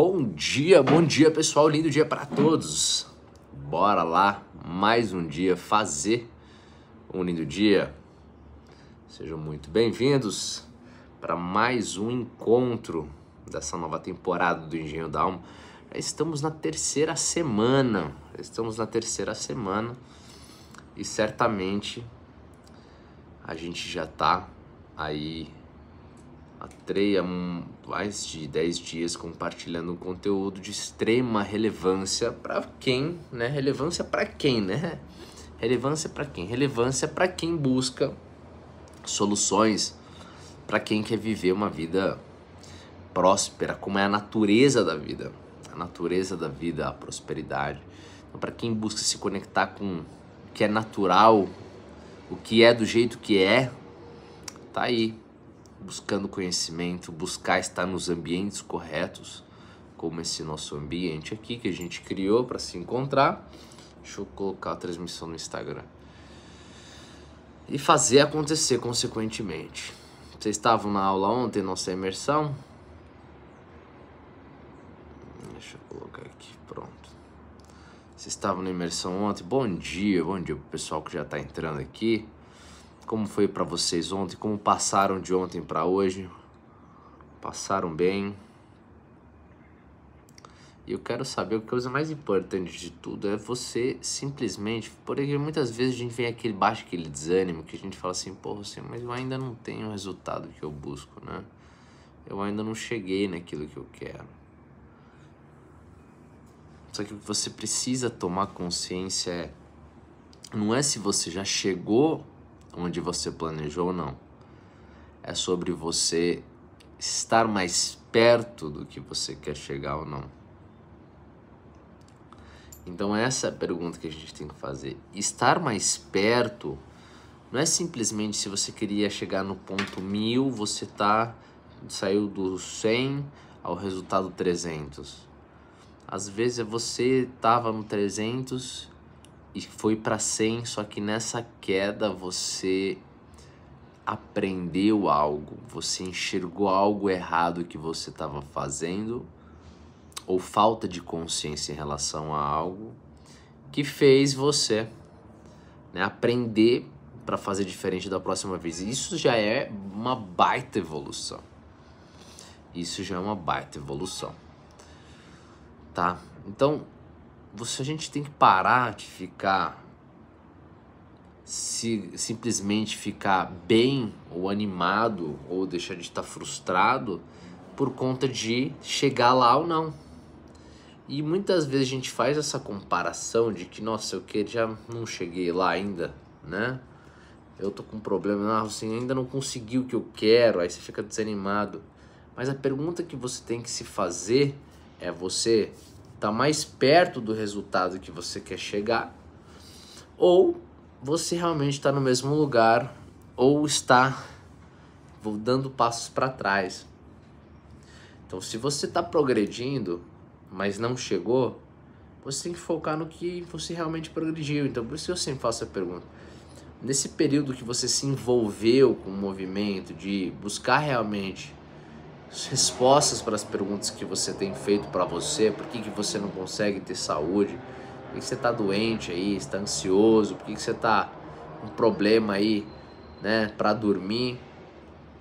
Bom dia, bom dia pessoal, lindo dia para todos. Bora lá, mais um dia fazer um lindo dia. Sejam muito bem-vindos para mais um encontro dessa nova temporada do Engenho da Alma. Estamos na terceira semana, estamos na terceira semana e certamente a gente já tá aí a Treia mais de 10 dias compartilhando um conteúdo de extrema relevância para quem, né? Relevância para quem, né? Relevância para quem? Relevância para quem busca soluções, para quem quer viver uma vida próspera, como é a natureza da vida, a natureza da vida, a prosperidade. Então, para quem busca se conectar com o que é natural, o que é do jeito que é, tá aí buscando conhecimento, buscar estar nos ambientes corretos, como esse nosso ambiente aqui que a gente criou para se encontrar. Deixa eu colocar a transmissão no Instagram. E fazer acontecer consequentemente. Vocês estavam na aula ontem, nossa imersão? Deixa eu colocar aqui, pronto. Vocês estavam na imersão ontem? Bom dia, bom dia pro pessoal que já está entrando aqui. Como foi para vocês ontem? Como passaram de ontem para hoje? Passaram bem? E eu quero saber o que a coisa mais importante de tudo é você simplesmente, porque muitas vezes a gente vem aquele baixo aquele desânimo que a gente fala assim, pô, assim, mas eu ainda não tenho o resultado que eu busco, né? Eu ainda não cheguei naquilo que eu quero. Só que o que você precisa tomar consciência é não é se você já chegou onde você planejou ou não. É sobre você estar mais perto do que você quer chegar ou não. Então essa é a pergunta que a gente tem que fazer. Estar mais perto não é simplesmente se você queria chegar no ponto mil, você tá saiu do 100 ao resultado 300. Às vezes você tava no 300 e foi para 100, só que nessa queda você aprendeu algo, você enxergou algo errado que você estava fazendo ou falta de consciência em relação a algo que fez você né, aprender para fazer diferente da próxima vez. Isso já é uma baita evolução. Isso já é uma baita evolução. Tá? Então, você a gente tem que parar de ficar se simplesmente ficar bem ou animado ou deixar de estar frustrado por conta de chegar lá ou não. E muitas vezes a gente faz essa comparação de que, nossa, eu que já não cheguei lá ainda, né? Eu tô com um problema, assim, ainda não consegui o que eu quero, aí você fica desanimado. Mas a pergunta que você tem que se fazer é você está mais perto do resultado que você quer chegar, ou você realmente está no mesmo lugar, ou está dando passos para trás. Então, se você está progredindo, mas não chegou, você tem que focar no que você realmente progrediu. Então, por isso que eu sempre faço a pergunta. Nesse período que você se envolveu com o movimento de buscar realmente respostas para as perguntas que você tem feito para você, por que, que você não consegue ter saúde, por que, que você está doente aí, está ansioso, por que, que você está com problema aí, né, para dormir,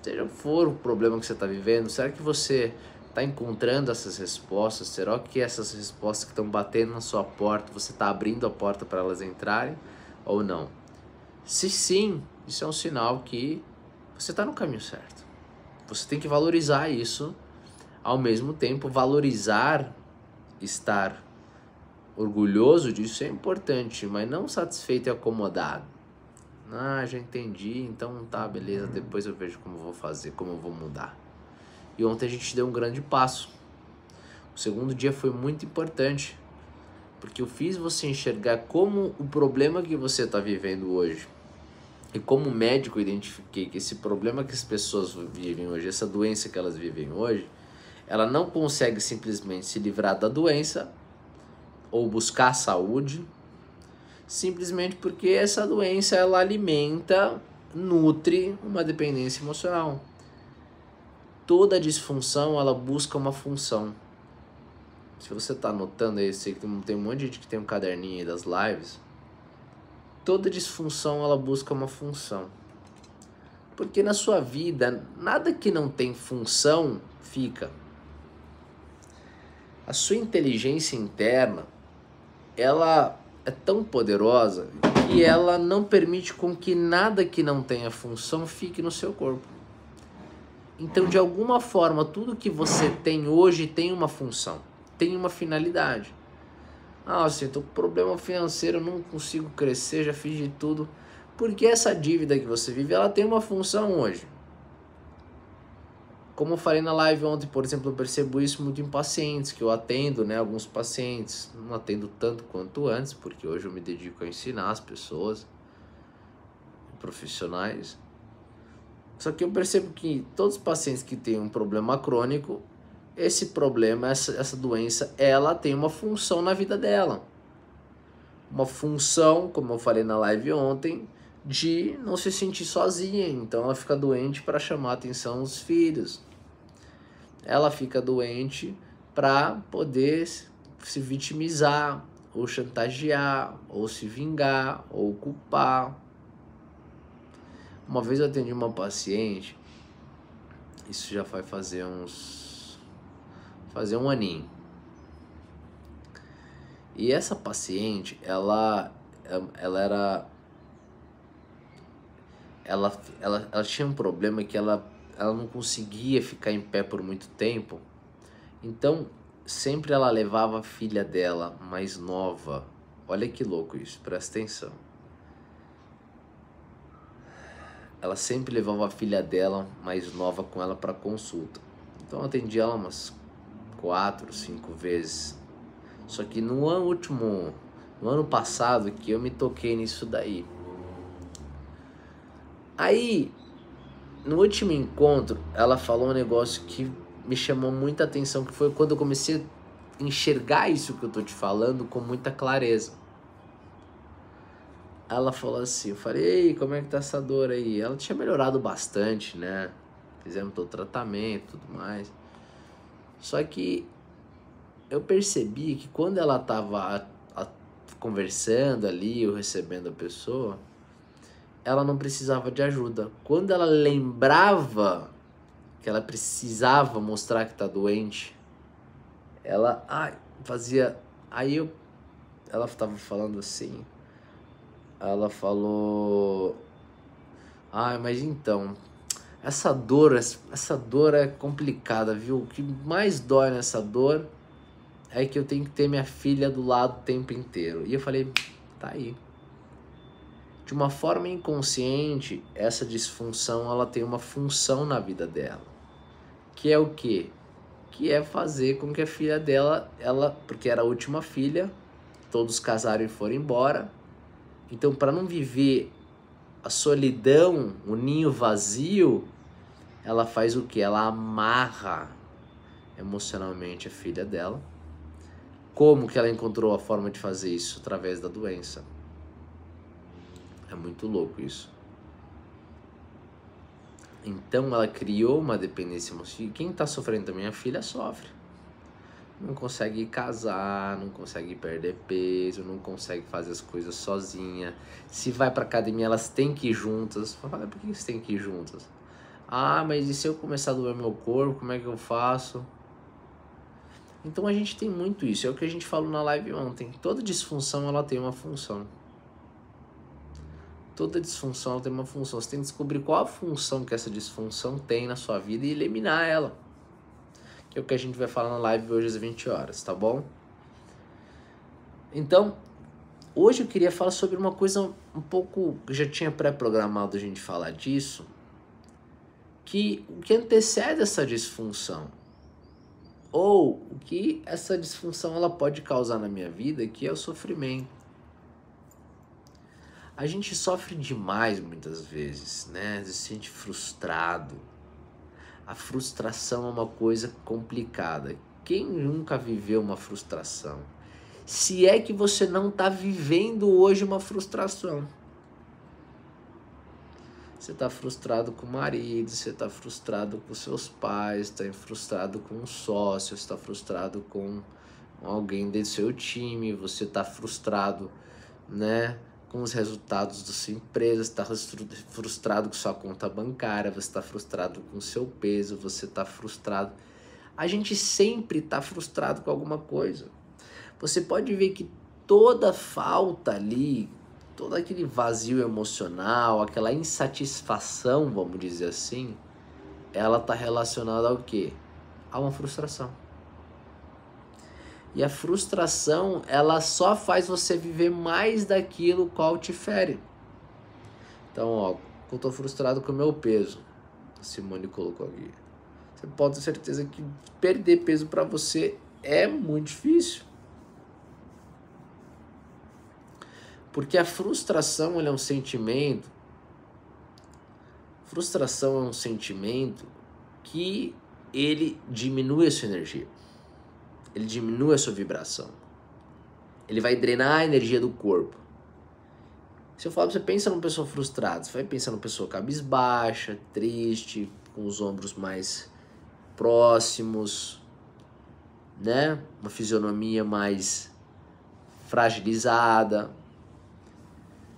seja for o problema que você está vivendo, será que você está encontrando essas respostas? Será que essas respostas que estão batendo na sua porta, você está abrindo a porta para elas entrarem ou não? Se sim, isso é um sinal que você está no caminho certo. Você tem que valorizar isso, ao mesmo tempo valorizar estar orgulhoso disso é importante, mas não satisfeito e acomodado. Ah, já entendi, então tá, beleza, depois eu vejo como eu vou fazer, como eu vou mudar. E ontem a gente deu um grande passo. O segundo dia foi muito importante, porque eu fiz você enxergar como o problema que você está vivendo hoje e como médico, identifiquei que esse problema que as pessoas vivem hoje, essa doença que elas vivem hoje, ela não consegue simplesmente se livrar da doença ou buscar saúde, simplesmente porque essa doença ela alimenta, nutre uma dependência emocional. Toda disfunção ela busca uma função. se você tá anotando aí, sei que tem um monte de gente que tem um caderninho aí das lives. Toda disfunção ela busca uma função. Porque na sua vida, nada que não tem função fica. A sua inteligência interna, ela é tão poderosa que ela não permite com que nada que não tenha função fique no seu corpo. Então, de alguma forma, tudo que você tem hoje tem uma função, tem uma finalidade. Ah, assim, tô com problema financeiro, não consigo crescer, já fiz de tudo. Porque essa dívida que você vive, ela tem uma função hoje. Como eu falei na live ontem, por exemplo, eu percebo isso muito em pacientes, que eu atendo, né, alguns pacientes. Não atendo tanto quanto antes, porque hoje eu me dedico a ensinar as pessoas, profissionais. Só que eu percebo que todos os pacientes que têm um problema crônico, esse problema, essa, essa doença, ela tem uma função na vida dela. Uma função, como eu falei na live ontem, de não se sentir sozinha. Então ela fica doente para chamar a atenção dos filhos. Ela fica doente para poder se vitimizar, ou chantagear, ou se vingar, ou culpar. Uma vez eu atendi uma paciente, isso já vai fazer uns. Fazer um aninho. E essa paciente, ela, ela era. Ela, ela, ela tinha um problema que ela, ela não conseguia ficar em pé por muito tempo. Então, sempre ela levava a filha dela, mais nova. Olha que louco isso, presta atenção ela sempre levava a filha dela mais nova com ela para consulta. Então eu atendi ela umas quatro, cinco vezes. Só que no ano último, no ano passado que eu me toquei nisso daí. Aí, no último encontro, ela falou um negócio que me chamou muita atenção, que foi quando eu comecei a enxergar isso que eu tô te falando com muita clareza ela falou assim, eu falei, ei, como é que tá essa dor aí? Ela tinha melhorado bastante, né? Fizemos todo o tratamento tudo mais. Só que eu percebi que quando ela tava a, a, conversando ali, ou recebendo a pessoa, ela não precisava de ajuda. Quando ela lembrava que ela precisava mostrar que tá doente, ela ai, fazia. Aí eu, ela tava falando assim, ela falou: "Ah, mas então, essa dor, essa dor é complicada, viu? O que mais dói nessa dor é que eu tenho que ter minha filha do lado o tempo inteiro". E eu falei: "Tá aí". De uma forma inconsciente, essa disfunção ela tem uma função na vida dela. Que é o quê? Que é fazer com que a filha dela, ela, porque era a última filha, todos casaram e foram embora, então, para não viver a solidão, o ninho vazio, ela faz o que? Ela amarra emocionalmente a filha dela. Como que ela encontrou a forma de fazer isso? Através da doença. É muito louco isso. Então ela criou uma dependência emocional. Quem está sofrendo também, a filha sofre não consegue casar, não consegue perder peso, não consegue fazer as coisas sozinha. Se vai pra academia, elas têm que ir juntas. Fala, por que vocês têm que ir juntas? Ah, mas e se eu começar a doer meu corpo, como é que eu faço? Então a gente tem muito isso, é o que a gente falou na live ontem. Toda disfunção ela tem uma função. Toda disfunção ela tem uma função. Você tem que descobrir qual a função que essa disfunção tem na sua vida e eliminar ela que é o que a gente vai falar na live hoje às 20 horas, tá bom? Então, hoje eu queria falar sobre uma coisa um pouco, já tinha pré-programado a gente falar disso, que o que antecede essa disfunção ou o que essa disfunção ela pode causar na minha vida, que é o sofrimento. A gente sofre demais muitas vezes, né? Se sente frustrado, a frustração é uma coisa complicada. Quem nunca viveu uma frustração? Se é que você não está vivendo hoje uma frustração. Você está frustrado com o marido, você está frustrado com seus pais, está frustrado com o sócio, está frustrado com alguém do seu time, você está frustrado, né? Com os resultados da sua empresa, está frustrado com sua conta bancária, você está frustrado com o seu peso, você está frustrado. A gente sempre está frustrado com alguma coisa. Você pode ver que toda falta ali, todo aquele vazio emocional, aquela insatisfação, vamos dizer assim, ela está relacionada ao quê? A uma frustração. E a frustração, ela só faz você viver mais daquilo qual te fere. Então, ó, eu tô frustrado com o meu peso. A Simone colocou aqui. Você pode ter certeza que perder peso para você é muito difícil. Porque a frustração é um sentimento. Frustração é um sentimento que ele diminui a sua energia ele diminui a sua vibração. Ele vai drenar a energia do corpo. Se eu falar pra você, pensa numa pessoa frustrada, você vai pensar numa pessoa cabisbaixa, triste, com os ombros mais próximos, né? Uma fisionomia mais fragilizada.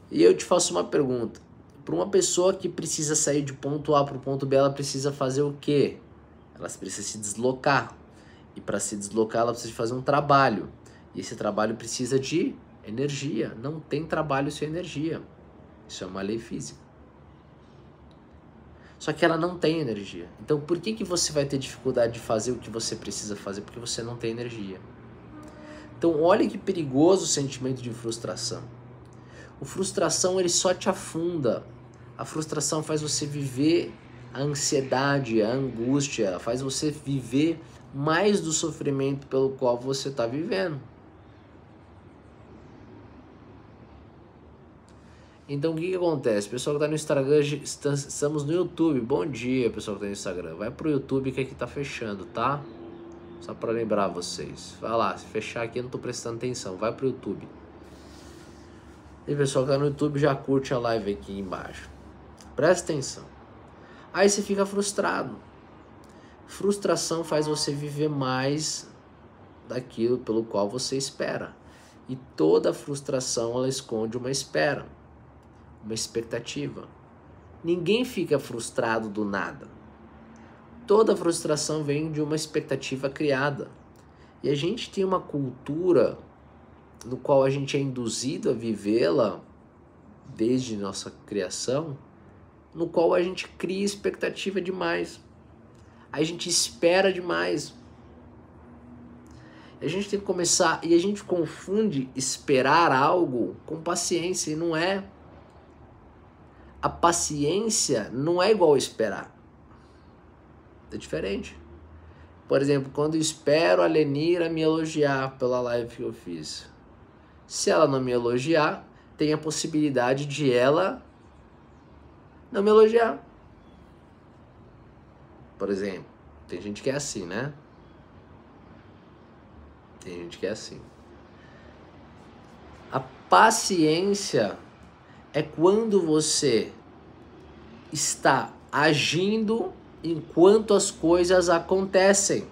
E eu te faço uma pergunta. Para uma pessoa que precisa sair de ponto A para o ponto B, ela precisa fazer o quê? Ela precisa se deslocar. E para se deslocar, ela precisa fazer um trabalho. E esse trabalho precisa de energia. Não tem trabalho sem energia. Isso é uma lei física. Só que ela não tem energia. Então por que, que você vai ter dificuldade de fazer o que você precisa fazer? Porque você não tem energia. Então olha que perigoso o sentimento de frustração. O frustração ele só te afunda. A frustração faz você viver a ansiedade, a angústia, faz você viver mais do sofrimento pelo qual você está vivendo. Então o que, que acontece? Pessoal que está no Instagram, estamos no YouTube. Bom dia, pessoal que está no Instagram. Vai pro YouTube que aqui está fechando, tá? Só para lembrar vocês. Vai lá, se fechar aqui eu não estou prestando atenção. Vai pro YouTube. E pessoal que está no YouTube já curte a live aqui embaixo. Presta atenção. Aí você fica frustrado. Frustração faz você viver mais daquilo pelo qual você espera. E toda frustração ela esconde uma espera, uma expectativa. Ninguém fica frustrado do nada. Toda frustração vem de uma expectativa criada. E a gente tem uma cultura no qual a gente é induzido a vivê-la desde nossa criação, no qual a gente cria expectativa demais a gente espera demais. A gente tem que começar e a gente confunde esperar algo com paciência e não é. A paciência não é igual esperar. É diferente. Por exemplo, quando espero a Lenira me elogiar pela live que eu fiz. Se ela não me elogiar, tem a possibilidade de ela não me elogiar por exemplo. Tem gente que é assim, né? Tem gente que é assim. A paciência é quando você está agindo enquanto as coisas acontecem.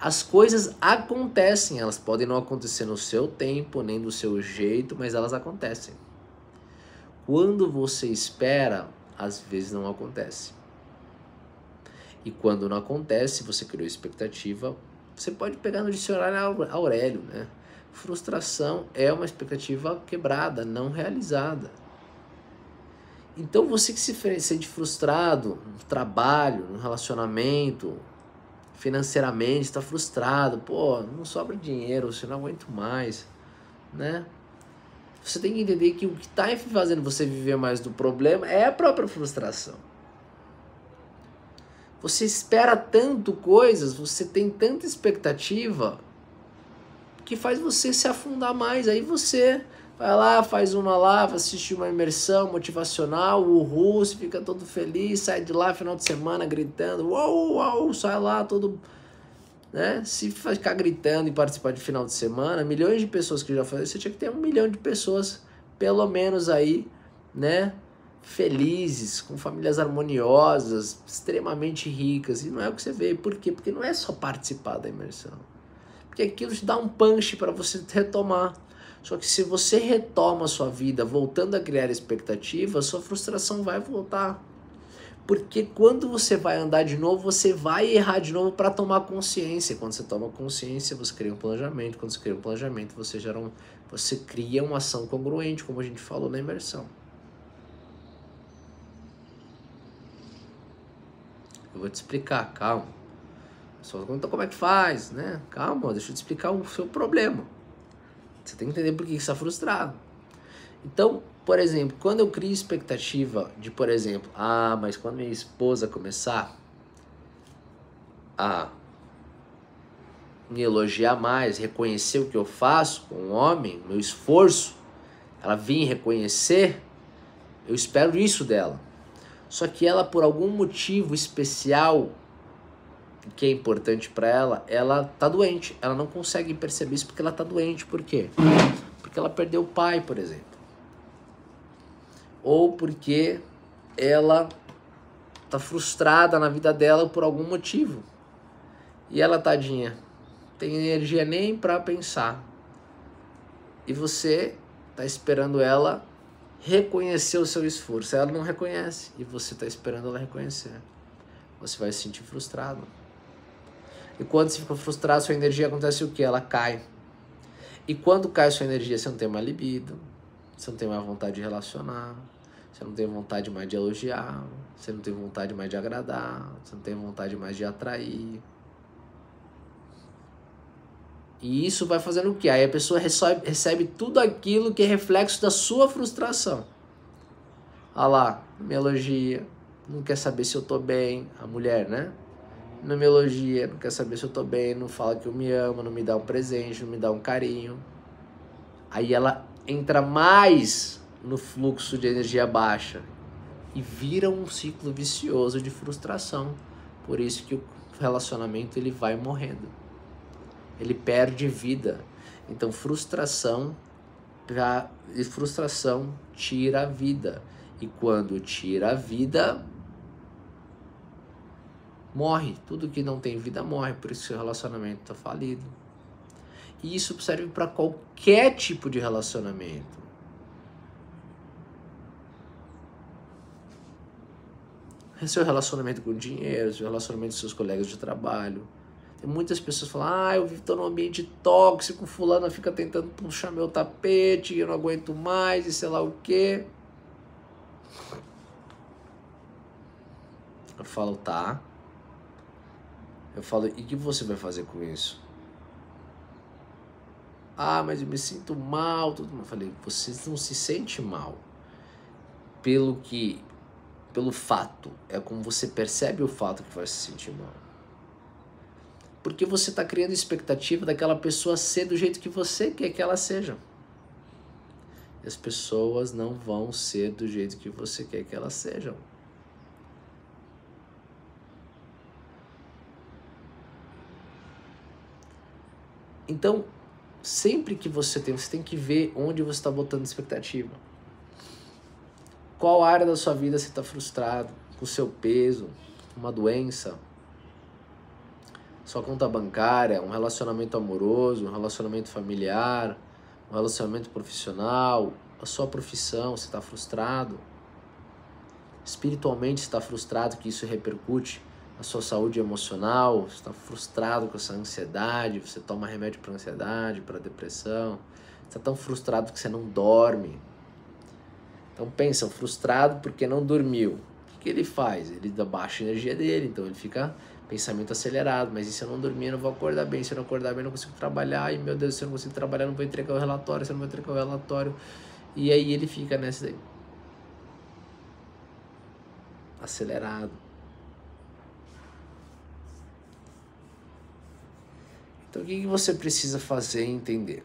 As coisas acontecem, elas podem não acontecer no seu tempo, nem do seu jeito, mas elas acontecem. Quando você espera, às vezes não acontece. E quando não acontece, você criou expectativa, você pode pegar no dicionário Aurélio, né? Frustração é uma expectativa quebrada, não realizada. Então você que se sente frustrado no trabalho, no relacionamento, financeiramente, está frustrado, pô, não sobra dinheiro, você não aguento mais, né? Você tem que entender que o que está fazendo você viver mais do problema é a própria frustração. Você espera tanto coisas, você tem tanta expectativa que faz você se afundar mais. Aí você vai lá, faz uma live, assiste uma imersão motivacional, o russo fica todo feliz, sai de lá final de semana gritando, uau, uau, sai lá todo. Né? Se ficar gritando e participar de final de semana, milhões de pessoas que já fazem, você tinha que ter um milhão de pessoas, pelo menos aí, né? Felizes, com famílias harmoniosas, extremamente ricas. E não é o que você vê. Por quê? Porque não é só participar da imersão. Porque aquilo te dá um punch para você retomar. Só que se você retoma a sua vida voltando a criar expectativa, sua frustração vai voltar. Porque quando você vai andar de novo, você vai errar de novo para tomar consciência. Quando você toma consciência, você cria um planejamento. Quando você cria um planejamento, você gera um, você cria uma ação congruente, como a gente falou na imersão. Eu vou te explicar, calma. Só conta como é que faz, né? Calma, deixa eu te explicar o seu problema. Você tem que entender por que você está frustrado. Então, por exemplo, quando eu crio expectativa de, por exemplo, ah, mas quando minha esposa começar a me elogiar mais, reconhecer o que eu faço com o homem, meu esforço, ela vir reconhecer, eu espero isso dela. Só que ela, por algum motivo especial que é importante para ela, ela tá doente. Ela não consegue perceber isso porque ela tá doente. Por quê? Porque ela perdeu o pai, por exemplo ou porque ela tá frustrada na vida dela por algum motivo. E ela, tadinha, tem energia nem para pensar. E você tá esperando ela reconhecer o seu esforço. Ela não reconhece e você tá esperando ela reconhecer. Você vai se sentir frustrado. E quando você fica frustrado, sua energia acontece o que? Ela cai. E quando cai sua energia, você não tem mais libido, você não tem mais vontade de relacionar, você não tem vontade mais de elogiar, você não tem vontade mais de agradar, você não tem vontade mais de atrair. E isso vai fazendo o quê? Aí a pessoa recebe, recebe tudo aquilo que é reflexo da sua frustração. Olha lá, me elogia, não quer saber se eu tô bem, a mulher, né? Não me elogia, não quer saber se eu tô bem, não fala que eu me amo, não me dá um presente, não me dá um carinho. Aí ela entra mais no fluxo de energia baixa e vira um ciclo vicioso de frustração. Por isso que o relacionamento ele vai morrendo. Ele perde vida. Então frustração pra, e frustração tira a vida. E quando tira a vida, morre. Tudo que não tem vida morre. Por isso o relacionamento está falido. E isso serve para qualquer tipo de relacionamento. seu relacionamento com o dinheiro, seu relacionamento com seus colegas de trabalho. Tem muitas pessoas que falam, ah, eu estou num ambiente tóxico, fulano fica tentando puxar meu tapete, eu não aguento mais, e sei lá o quê. Eu falo, tá. Eu falo, e o que você vai fazer com isso? Ah, mas eu me sinto mal. Tudo. Eu falei, você não se sente mal pelo que pelo fato, é como você percebe o fato que vai se sentir mal. Porque você está criando expectativa daquela pessoa ser do jeito que você quer que ela seja. E as pessoas não vão ser do jeito que você quer que elas sejam. Então, sempre que você tem, você tem que ver onde você está botando expectativa. Qual área da sua vida você está frustrado? Com seu peso, uma doença, sua conta bancária, um relacionamento amoroso, um relacionamento familiar, um relacionamento profissional, a sua profissão, você está frustrado. Espiritualmente está frustrado que isso repercute na sua saúde emocional, está frustrado com essa ansiedade, você toma remédio para ansiedade, para depressão, está tão frustrado que você não dorme, então pensa, frustrado porque não dormiu. O que, ele faz? Ele dá baixa energia dele, então ele fica pensamento acelerado. Mas e se eu não dormir, eu não vou acordar bem. Se eu não acordar bem, eu não consigo trabalhar. E meu Deus, se eu não consigo trabalhar, eu não vou entregar o relatório. Se eu não vou entregar o relatório. E aí ele fica nessa daí. Acelerado. Então o que você precisa fazer e entender?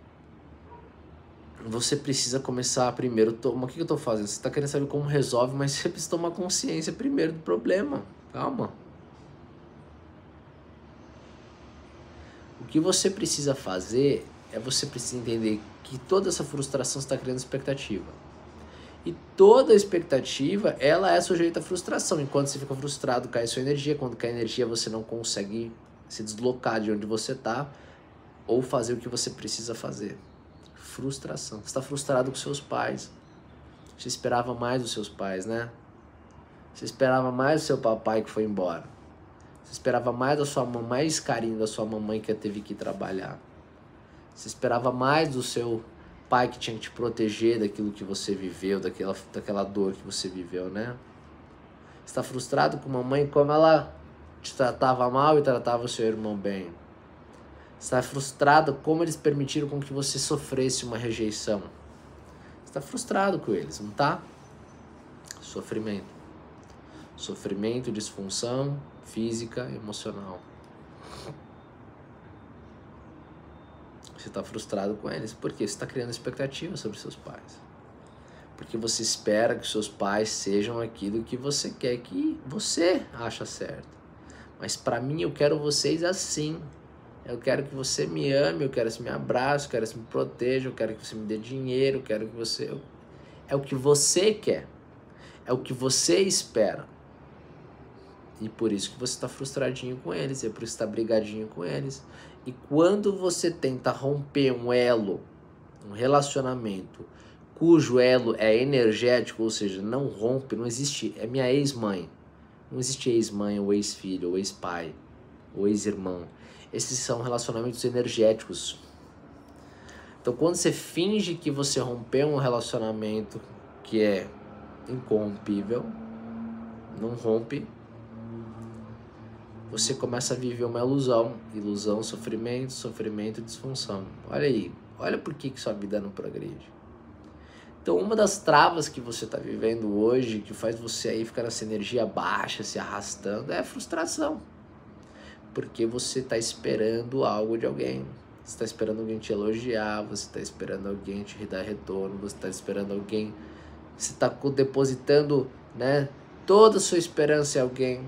você precisa começar primeiro. Toma, o que eu estou fazendo? Você está querendo saber como resolve, mas você precisa tomar consciência primeiro do problema. Calma. O que você precisa fazer é você precisa entender que toda essa frustração está criando expectativa. E toda expectativa, ela é sujeita à frustração. Enquanto você fica frustrado, cai sua energia. Quando cai energia, você não consegue se deslocar de onde você está ou fazer o que você precisa fazer. Frustração. Você está frustrado com seus pais. Você esperava mais dos seus pais, né? Você esperava mais do seu papai que foi embora. Você esperava mais da sua mãe, mais carinho da sua mamãe que teve que trabalhar. Você esperava mais do seu pai que tinha que te proteger daquilo que você viveu, daquela, daquela dor que você viveu, né? Está frustrado com a mãe como ela te tratava mal e tratava o seu irmão bem está frustrado como eles permitiram com que você sofresse uma rejeição. está frustrado com eles, não tá? Sofrimento. Sofrimento, disfunção física, emocional. Você está frustrado com eles porque você está criando expectativas sobre seus pais. Porque você espera que seus pais sejam aquilo que você quer que você acha certo. Mas para mim eu quero vocês assim. Eu quero que você me ame, eu quero que você me abrace, eu quero que você me proteja, eu quero que você me dê dinheiro, eu quero que você. É o que você quer. É o que você espera. E por isso que você está frustradinho com eles, é por isso que está brigadinho com eles. E quando você tenta romper um elo, um relacionamento, cujo elo é energético, ou seja, não rompe, não existe. É minha ex-mãe. Não existe ex-mãe, ou ex-filho, ou ex-pai, ou ex-irmão esses são relacionamentos energéticos. Então, quando você finge que você rompeu um relacionamento que é incorrompível, não rompe, você começa a viver uma ilusão. Ilusão, sofrimento, sofrimento, disfunção. Olha aí, olha por que, que sua vida não progride. Então, uma das travas que você está vivendo hoje, que faz você aí ficar nessa energia baixa, se arrastando, é a frustração porque você está esperando algo de alguém. Você está esperando alguém te elogiar, você está esperando alguém te dar retorno, você está esperando alguém. Você está depositando né, toda a sua esperança em alguém.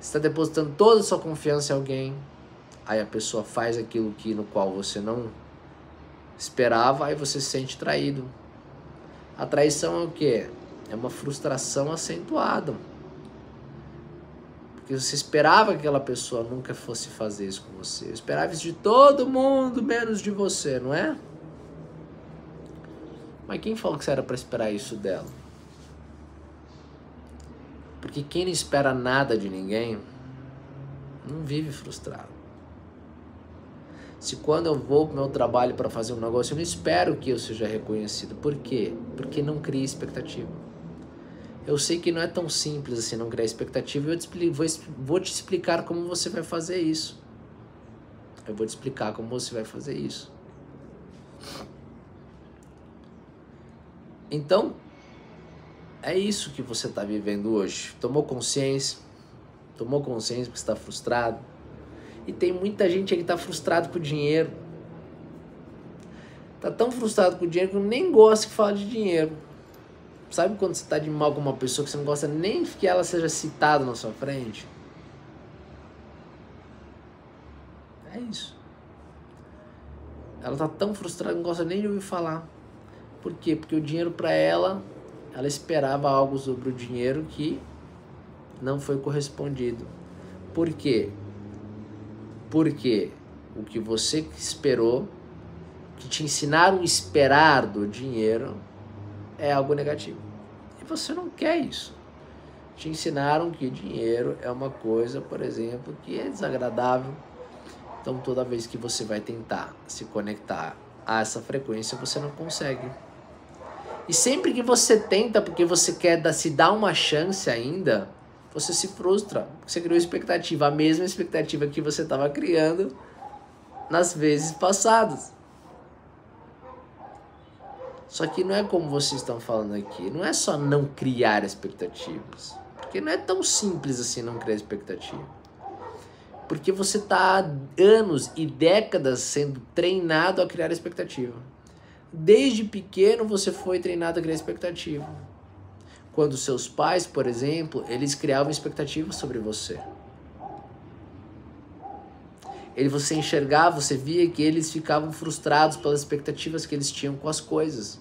Está depositando toda a sua confiança em alguém. Aí a pessoa faz aquilo que no qual você não esperava, aí você se sente traído. A traição é o que? É uma frustração acentuada. Porque você esperava que aquela pessoa nunca fosse fazer isso com você. Eu esperava isso de todo mundo, menos de você, não é? Mas quem falou que você era para esperar isso dela? Porque quem não espera nada de ninguém não vive frustrado. Se quando eu vou pro meu trabalho para fazer um negócio, eu não espero que eu seja reconhecido. Por quê? Porque não cria expectativa. Eu sei que não é tão simples assim não criar expectativa eu te vou, vou te explicar como você vai fazer isso. Eu vou te explicar como você vai fazer isso. Então, é isso que você está vivendo hoje. Tomou consciência? Tomou consciência que está frustrado? E tem muita gente que está frustrado com o dinheiro. Tá tão frustrado com o dinheiro que nem gosta que fala de dinheiro. Sabe quando você está de mal com uma pessoa que você não gosta nem que ela seja citada na sua frente? É isso. Ela tá tão frustrada que não gosta nem de ouvir falar. Por quê? Porque o dinheiro para ela, ela esperava algo sobre o dinheiro que não foi correspondido. Por quê? Porque o que você esperou, que te ensinaram a esperar do dinheiro, é algo negativo. E você não quer isso. Te ensinaram que dinheiro é uma coisa, por exemplo, que é desagradável. Então toda vez que você vai tentar se conectar a essa frequência, você não consegue. E sempre que você tenta, porque você quer se dar uma chance ainda, você se frustra. Você criou expectativa, a mesma expectativa que você estava criando nas vezes passadas. Só que não é como vocês estão falando aqui. Não é só não criar expectativas. Porque não é tão simples assim não criar expectativa. Porque você está há anos e décadas sendo treinado a criar expectativa. Desde pequeno você foi treinado a criar expectativa. Quando seus pais, por exemplo, eles criavam expectativas sobre você. Ele você enxergava, você via que eles ficavam frustrados pelas expectativas que eles tinham com as coisas.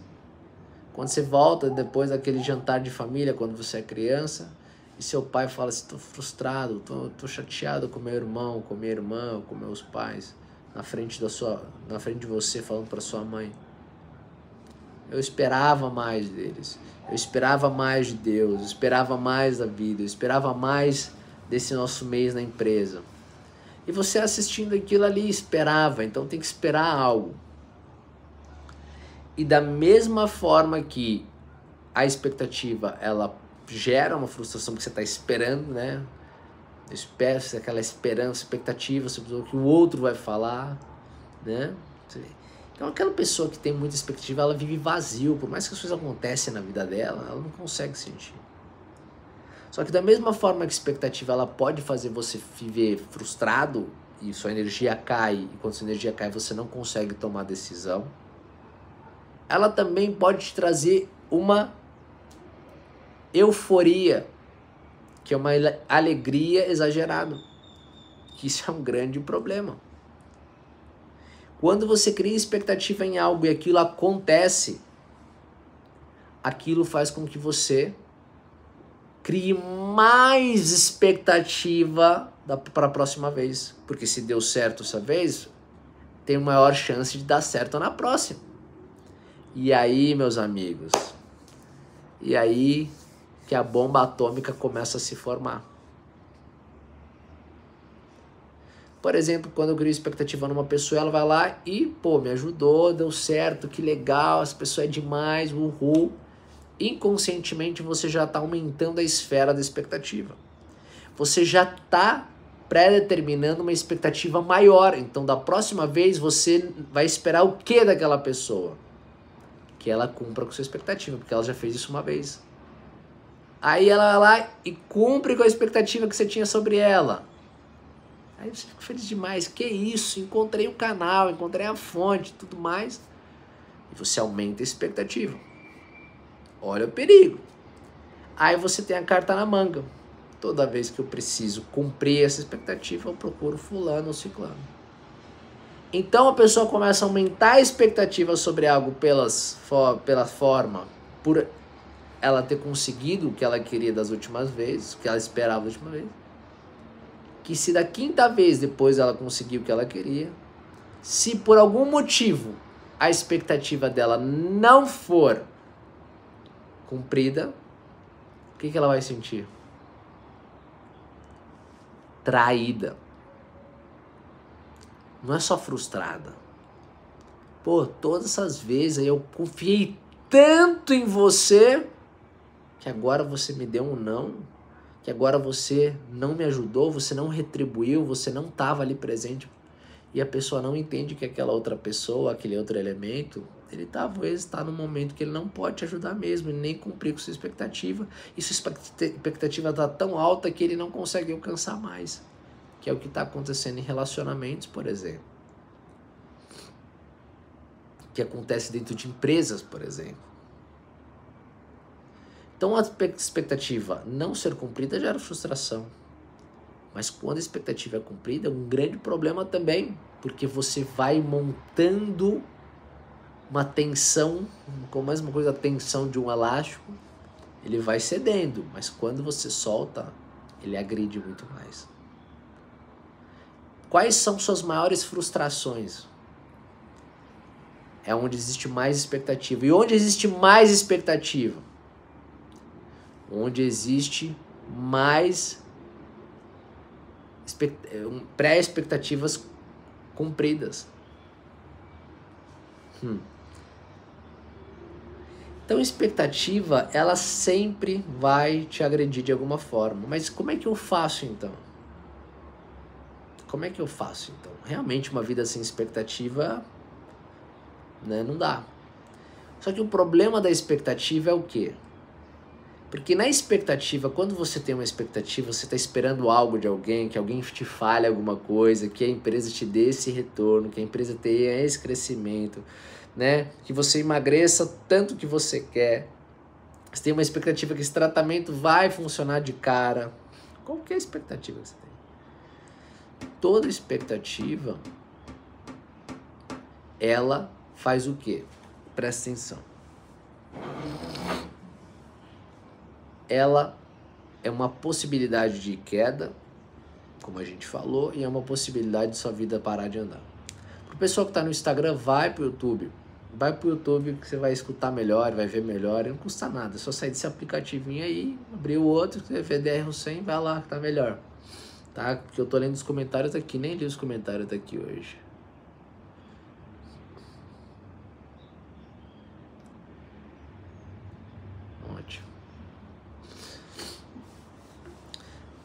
Quando você volta depois daquele jantar de família, quando você é criança, e seu pai fala assim: tô frustrado, tô, chateado com meu irmão, com minha irmã, com meus pais, na frente da sua, na frente de você falando para sua mãe. Eu esperava mais deles. Eu esperava mais de Deus, eu esperava mais da vida, eu esperava mais desse nosso mês na empresa. E você assistindo aquilo ali esperava, então tem que esperar algo. E da mesma forma que a expectativa ela gera uma frustração porque você está esperando, né? Espera aquela esperança, expectativa sobre o que o outro vai falar, né? Então aquela pessoa que tem muita expectativa, ela vive vazio, por mais que as coisas acontecem na vida dela, ela não consegue sentir. Só que da mesma forma que a expectativa ela pode fazer você viver frustrado e sua energia cai, e quando sua energia cai você não consegue tomar decisão, ela também pode te trazer uma euforia, que é uma alegria exagerada. Isso é um grande problema. Quando você cria expectativa em algo e aquilo acontece, aquilo faz com que você crie mais expectativa para a próxima vez. Porque se deu certo essa vez, tem maior chance de dar certo na próxima. E aí, meus amigos, e aí que a bomba atômica começa a se formar. Por exemplo, quando eu crio expectativa numa pessoa, ela vai lá e, pô, me ajudou, deu certo, que legal, essa pessoa é demais, uhul. Inconscientemente você já está aumentando a esfera da expectativa. Você já está pré-determinando uma expectativa maior. Então, da próxima vez, você vai esperar o que daquela pessoa? Que ela cumpra com sua expectativa, porque ela já fez isso uma vez. Aí ela vai lá e cumpre com a expectativa que você tinha sobre ela. Aí você fica feliz demais. Que isso? Encontrei o canal, encontrei a fonte, tudo mais. E você aumenta a expectativa. Olha o perigo. Aí você tem a carta na manga. Toda vez que eu preciso cumprir essa expectativa, eu procuro fulano ou ciclano. Então a pessoa começa a aumentar a expectativa sobre algo pelas, pela forma, por ela ter conseguido o que ela queria das últimas vezes, o que ela esperava da última vez que se da quinta vez depois ela conseguiu o que ela queria, se por algum motivo a expectativa dela não for cumprida, o que, que ela vai sentir? Traída. Não é só frustrada. Pô, todas essas vezes eu confiei tanto em você que agora você me deu um não que agora você não me ajudou, você não retribuiu, você não estava ali presente e a pessoa não entende que aquela outra pessoa, aquele outro elemento, ele talvez está no momento que ele não pode te ajudar mesmo, nem cumprir com sua expectativa, e sua expectativa está tão alta que ele não consegue alcançar mais, que é o que está acontecendo em relacionamentos, por exemplo, que acontece dentro de empresas, por exemplo. Então a expectativa não ser cumprida gera frustração. Mas quando a expectativa é cumprida, é um grande problema também, porque você vai montando uma tensão, com a mesma coisa a tensão de um elástico, ele vai cedendo, mas quando você solta, ele agride muito mais. Quais são suas maiores frustrações? É onde existe mais expectativa. E onde existe mais expectativa? Onde existe mais pré-expectativas cumpridas. Hum. Então, expectativa, ela sempre vai te agredir de alguma forma. Mas como é que eu faço então? Como é que eu faço então? Realmente, uma vida sem expectativa, né, não dá. Só que o problema da expectativa é o quê? Porque na expectativa, quando você tem uma expectativa, você está esperando algo de alguém, que alguém te fale alguma coisa, que a empresa te dê esse retorno, que a empresa tenha esse crescimento, né? Que você emagreça tanto que você quer. Você tem uma expectativa que esse tratamento vai funcionar de cara. Qual que é expectativa que você tem? Toda expectativa, ela faz o quê? Presta atenção ela é uma possibilidade de queda, como a gente falou, e é uma possibilidade de sua vida parar de andar. Pro pessoal que está no Instagram, vai pro YouTube. Vai pro YouTube que você vai escutar melhor, vai ver melhor, não custa nada. É só sair desse aplicativinho aí, abrir o outro, VDR 100, vai lá que tá melhor. Tá? Porque eu tô lendo os comentários aqui, nem li os comentários daqui hoje. Ótimo.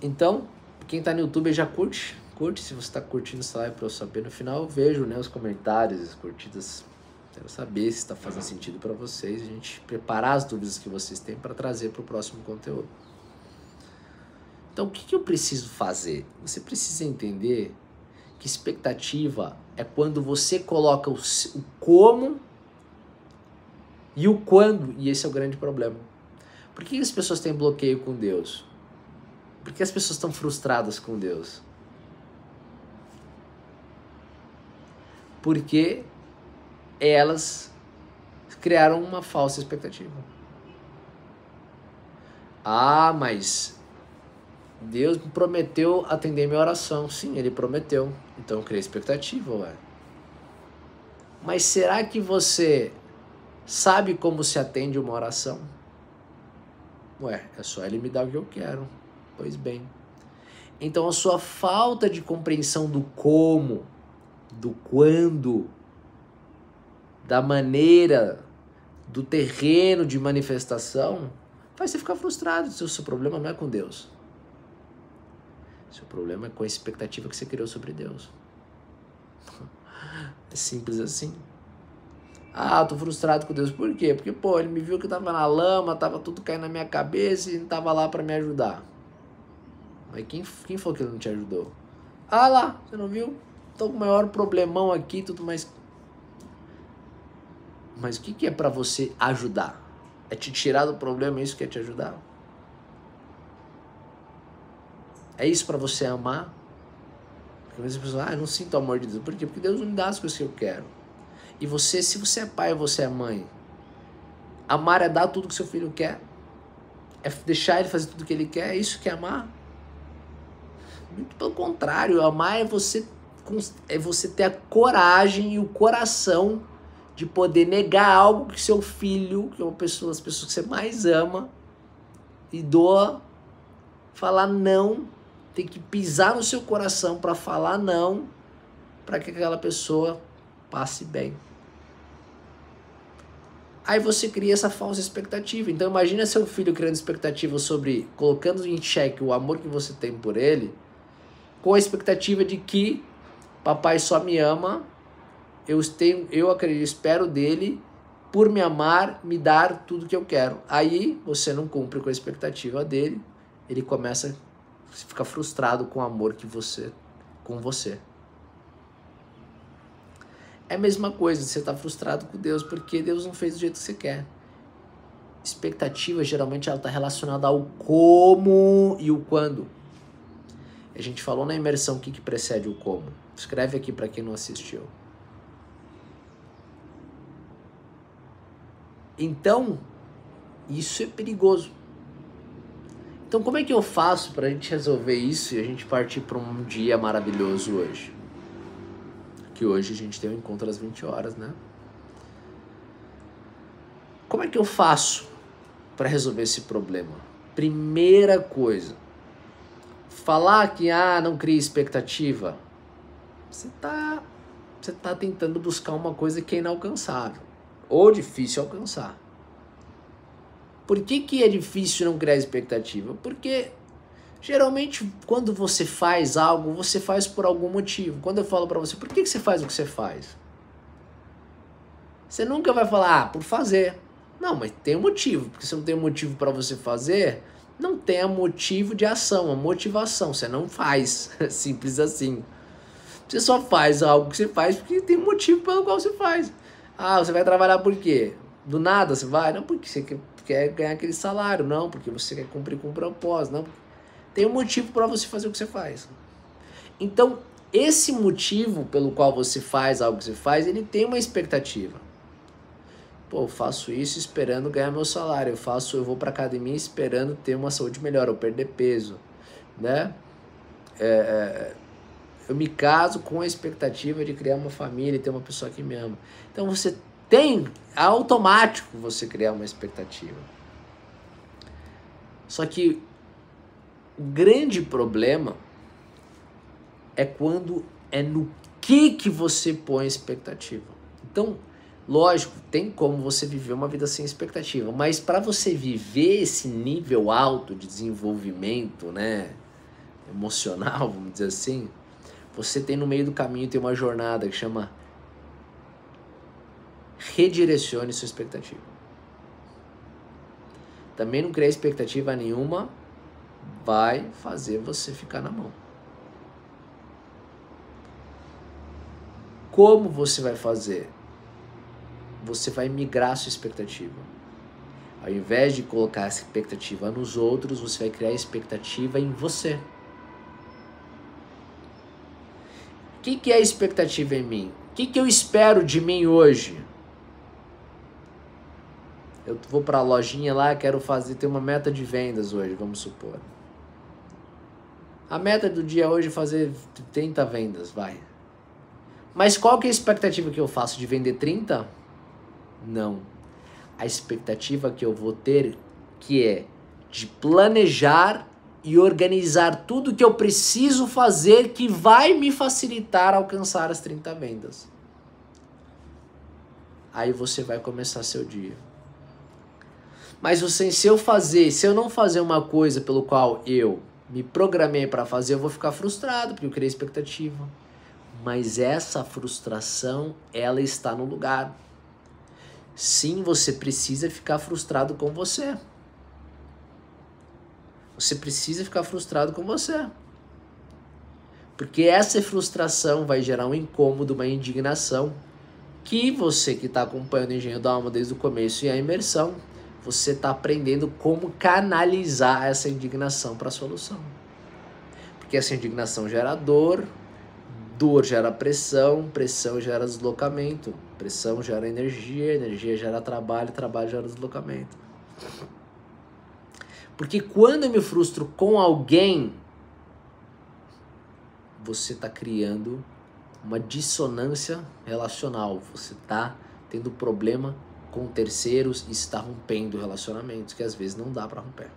Então, quem tá no YouTube já curte, curte se você tá curtindo essa live para eu saber no final, eu vejo, né, os comentários, as curtidas. Quero saber se está fazendo sentido para vocês, a gente preparar as dúvidas que vocês têm para trazer para o próximo conteúdo. Então, o que, que eu preciso fazer? Você precisa entender que expectativa é quando você coloca o, o como e o quando, e esse é o grande problema. Por que as pessoas têm bloqueio com Deus? Por que as pessoas estão frustradas com Deus? Porque elas criaram uma falsa expectativa. Ah, mas Deus me prometeu atender minha oração. Sim, ele prometeu. Então eu criei expectativa, ué. Mas será que você sabe como se atende uma oração? Ué, é só ele me dar o que eu quero. Pois bem. Então a sua falta de compreensão do como, do quando, da maneira, do terreno de manifestação, faz você ficar frustrado. O seu problema não é com Deus. Seu problema é com a expectativa que você criou sobre Deus. É simples assim. Ah, tô frustrado com Deus. Por quê? Porque, pô, ele me viu que eu tava na lama, tava tudo caindo na minha cabeça e não tava lá para me ajudar. Mas quem, quem foi que ele não te ajudou? Ah lá, você não viu? Tô com o maior problemão aqui, tudo mais. Mas o que, que é para você ajudar? É te tirar do problema, é isso que é te ajudar? É isso para você amar? Porque às vezes a pessoa, ah, eu não sinto o amor de Deus. Por quê? Porque Deus não me dá as coisas que eu quero. E você, se você é pai ou você é mãe, amar é dar tudo que seu filho quer? É deixar ele fazer tudo que ele quer? É isso que é amar? Muito pelo contrário, amar é você, é você ter a coragem e o coração de poder negar algo que seu filho, que é uma pessoa, as pessoas que você mais ama, e doa, falar não tem que pisar no seu coração para falar não, para que aquela pessoa passe bem. Aí você cria essa falsa expectativa. Então imagina seu filho criando expectativa sobre colocando em xeque o amor que você tem por ele, com a expectativa de que papai só me ama, eu tenho, eu acredito, espero dele por me amar, me dar tudo que eu quero. Aí você não cumpre com a expectativa dele, ele começa você fica frustrado com o amor que você com você. É a mesma coisa, você está frustrado com Deus porque Deus não fez do jeito que você quer. Expectativa geralmente ela está relacionada ao como e o quando. A gente falou na imersão o que, que precede o como. Escreve aqui para quem não assistiu. Então, isso é perigoso. Então, como é que eu faço para a gente resolver isso e a gente partir para um dia maravilhoso hoje? Que hoje a gente tem um encontro às 20 horas, né? Como é que eu faço para resolver esse problema? Primeira coisa, falar que ah, não cria expectativa. Você tá você tá tentando buscar uma coisa que é inalcançável ou difícil alcançar. Por que, que é difícil não criar expectativa? Porque geralmente quando você faz algo, você faz por algum motivo. Quando eu falo para você, por que, que você faz o que você faz? Você nunca vai falar, ah, por fazer. Não, mas tem um motivo. Porque se não tem um motivo para você fazer, não tem motivo de ação, a motivação. Você não faz. Simples assim. Você só faz algo que você faz porque tem motivo pelo qual você faz. Ah, você vai trabalhar por quê? Do nada você vai? Não, porque você quer ganhar aquele salário, não, porque você quer cumprir com um propósito, não. Tem um motivo para você fazer o que você faz. Então, esse motivo pelo qual você faz algo que você faz, ele tem uma expectativa. Pô, eu faço isso esperando ganhar meu salário. Eu faço, eu vou para academia esperando ter uma saúde melhor, ou perder peso, né? É, é, eu me caso com a expectativa de criar uma família e ter uma pessoa que me ama. Então você tem é automático você criar uma expectativa. Só que o grande problema é quando é no que que você põe expectativa. Então, lógico, tem como você viver uma vida sem expectativa, mas para você viver esse nível alto de desenvolvimento, né, emocional, vamos dizer assim, você tem no meio do caminho tem uma jornada que chama redirecione sua expectativa. Também não criar expectativa nenhuma vai fazer você ficar na mão. Como você vai fazer? Você vai migrar sua expectativa. Ao invés de colocar essa expectativa nos outros, você vai criar expectativa em você. O que, que é expectativa em mim? O que, que eu espero de mim hoje? Eu vou para a lojinha lá, quero fazer, ter uma meta de vendas hoje, vamos supor. A meta do dia hoje é fazer 30 vendas, vai. Mas qual que é a expectativa que eu faço? De vender 30? Não. A expectativa que eu vou ter que é de planejar e organizar tudo que eu preciso fazer que vai me facilitar alcançar as 30 vendas. Aí você vai começar seu dia. Mas você, se eu fazer, se eu não fazer uma coisa pelo qual eu me programei para fazer, eu vou ficar frustrado, porque eu criei expectativa mas essa frustração ela está no lugar. Sim, você precisa ficar frustrado com você. Você precisa ficar frustrado com você. Porque essa frustração vai gerar um incômodo, uma indignação, que você que está acompanhando o Engenho da Alma desde o começo e a imersão, você está aprendendo como canalizar essa indignação para a solução. Porque essa indignação gera dor, Dor gera pressão, pressão gera deslocamento, pressão gera energia, energia gera trabalho, trabalho gera deslocamento. Porque quando eu me frustro com alguém, você está criando uma dissonância relacional. Você está tendo problema com terceiros e está rompendo relacionamentos que às vezes não dá para romper.